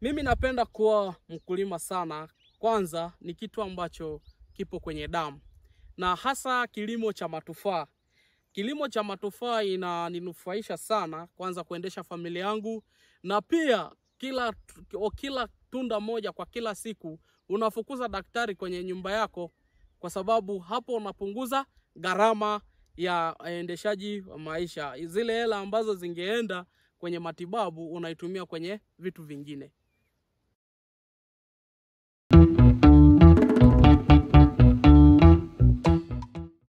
Mimi napenda kuwa mkulima sana. Kwanza ni kitu ambacho kipo kwenye damu, na hasa kilimo cha matufaa. Kilimo cha matufaa inaninufaisha sana, kwanza kuendesha familia yangu, na pia kila, kila tunda moja kwa kila siku unafukuza daktari kwenye nyumba yako, kwa sababu hapo unapunguza gharama ya endeshaji wa maisha. Zile hela ambazo zingeenda kwenye matibabu unaitumia kwenye vitu vingine.